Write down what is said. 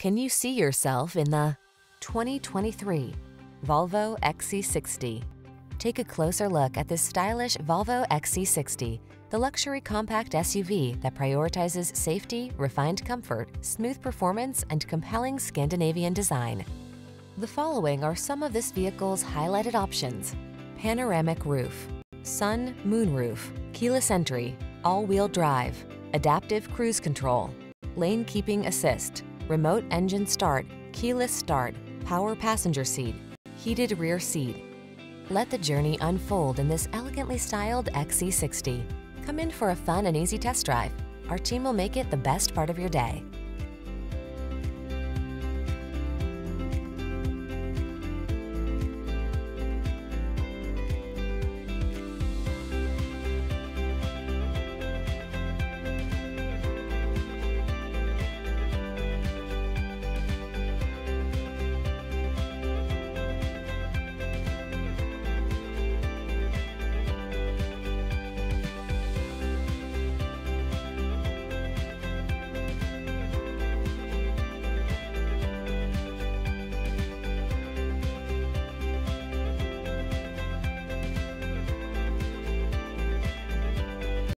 Can you see yourself in the 2023 Volvo XC60? Take a closer look at this stylish Volvo XC60, the luxury compact SUV that prioritizes safety, refined comfort, smooth performance, and compelling Scandinavian design. The following are some of this vehicle's highlighted options. Panoramic roof, sun, moon roof, keyless entry, all-wheel drive, adaptive cruise control, lane keeping assist, remote engine start, keyless start, power passenger seat, heated rear seat. Let the journey unfold in this elegantly styled XC60. Come in for a fun and easy test drive. Our team will make it the best part of your day.